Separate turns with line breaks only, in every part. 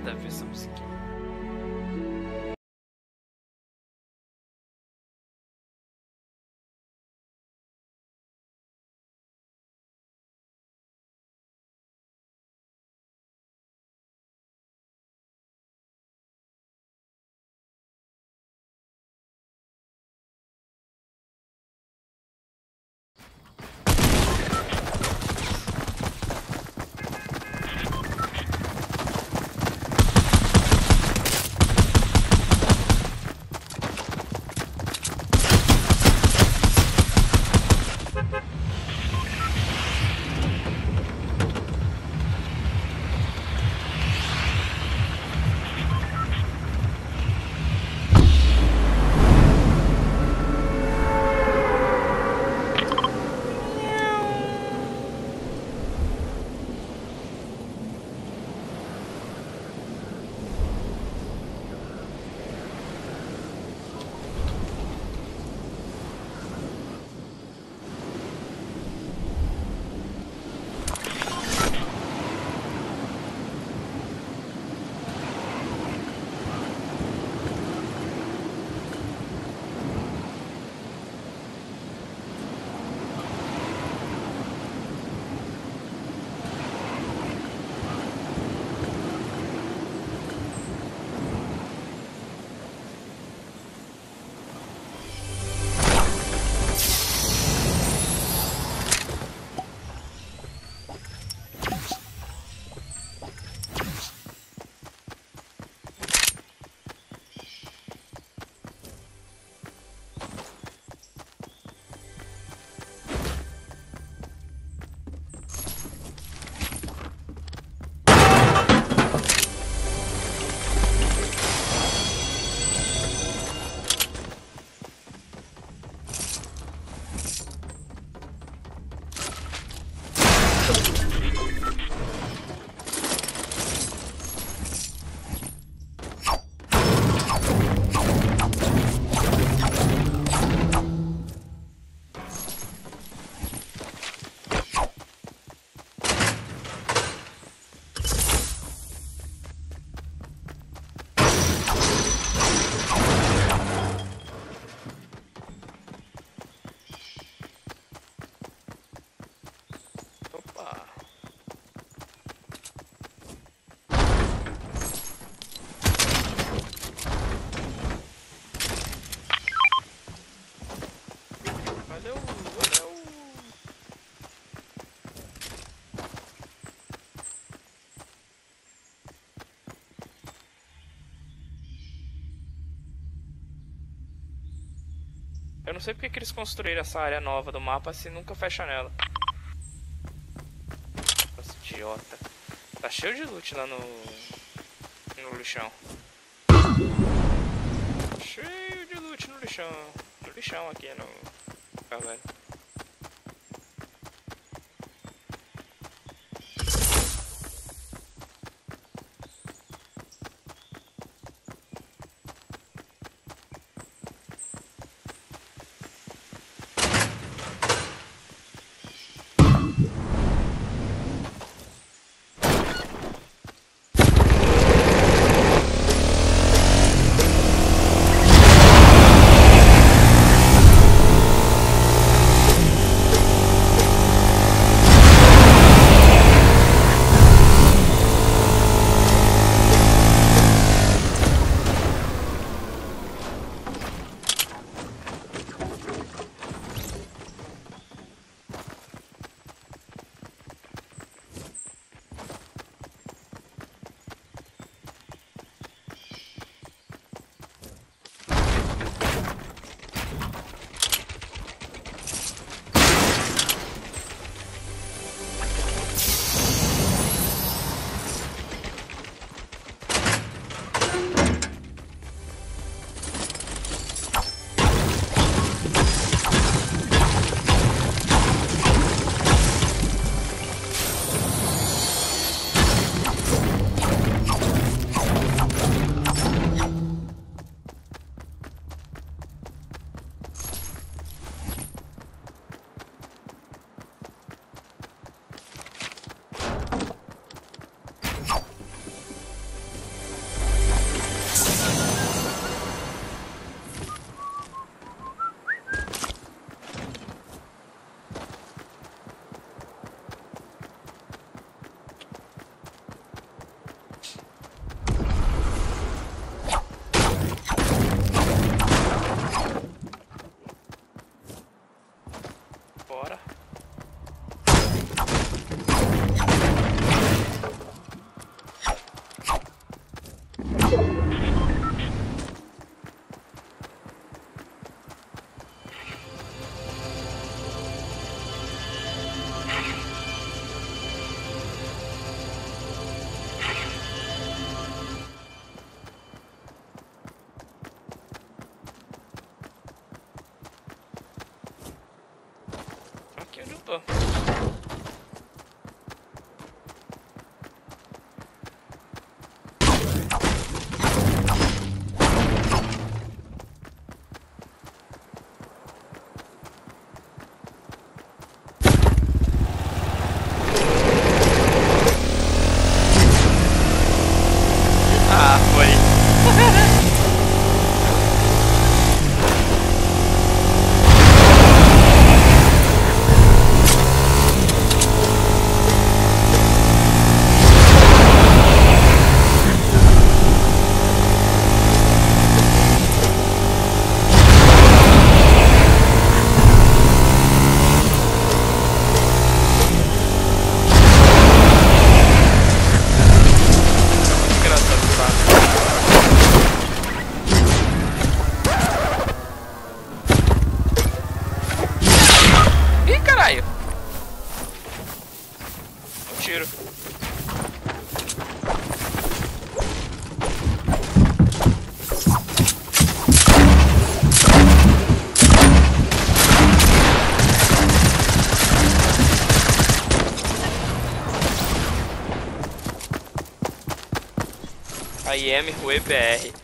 Nada a ver essa musiquinha. Eu não sei porque que eles construíram essa área nova do mapa se nunca fecha nela. Nossa, idiota. Tá cheio de loot lá no. no lixão. Cheio de loot no lixão. No lixão aqui no. Galera. Aqui caralho! Um tiro. IM Rue BR.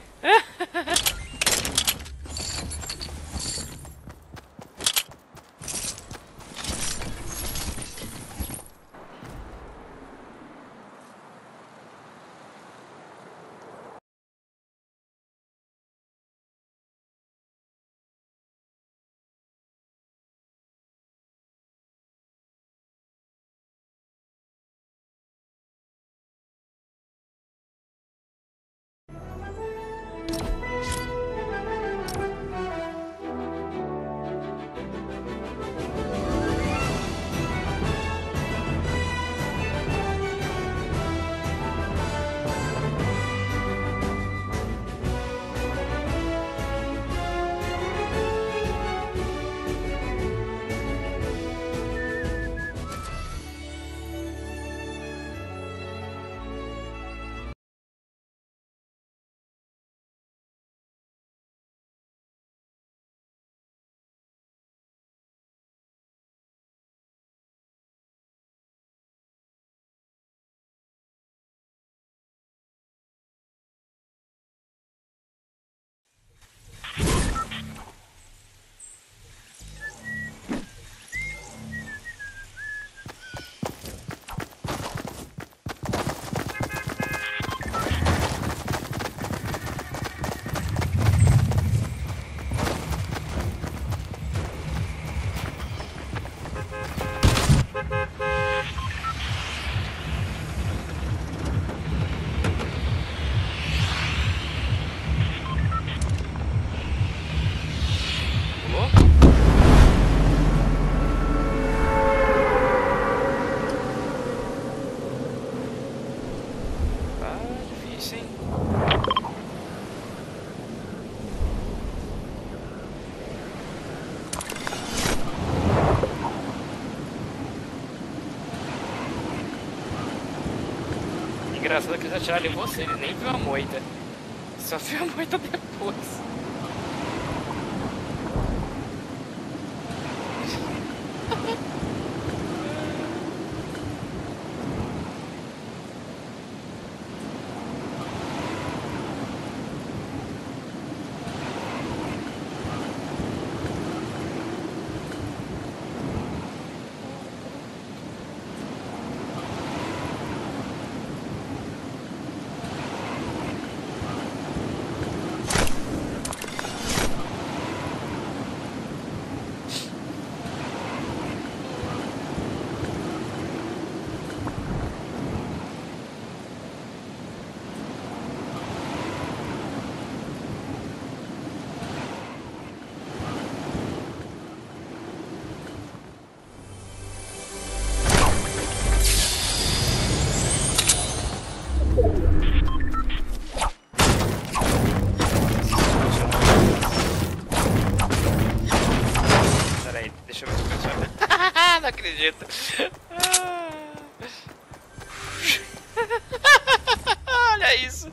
Difícil, hein? Engraçado que eles atiraram em você, ele nem viu a moita. Só viu a moita depois. Deixa eu ver se o pessoal. Não acredito. Olha isso.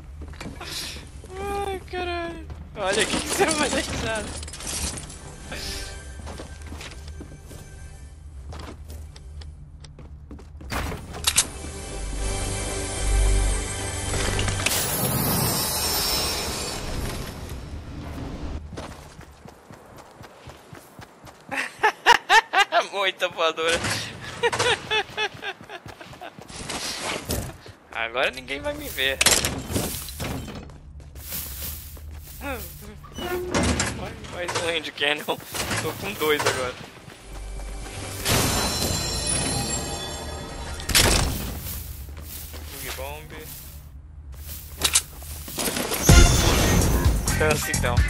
Ai, caralho. Olha aqui que você vai dar Muita voadora. Agora ninguém vai me ver. Mais um hand cannon. Tô com dois agora. Bug bomb. Cansa então.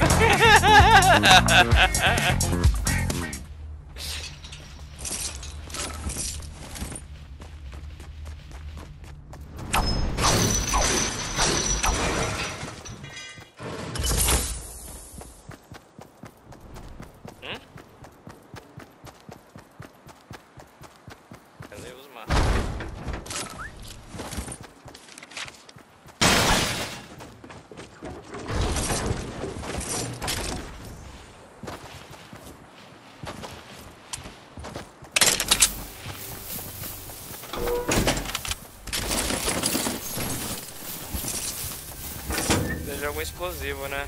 de algum explosivo, né?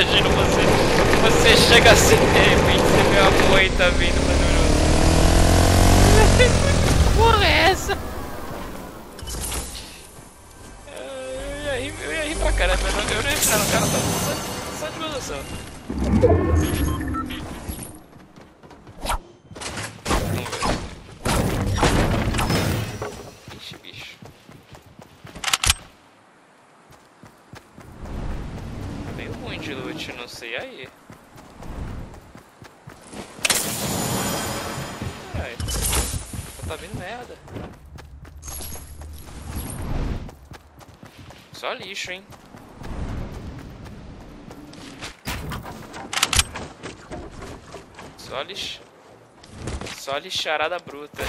Imagina você. Você chega assim de repente você vê uma moita vindo fazendo. Que porra é essa? Eu ia rir, eu ia rir pra caramba, eu não ia entrar no cara só, só, só de gozação. Não sei aí. Ai, tá vindo merda. Só lixo, hein. Só lixo. Só lixarada bruta.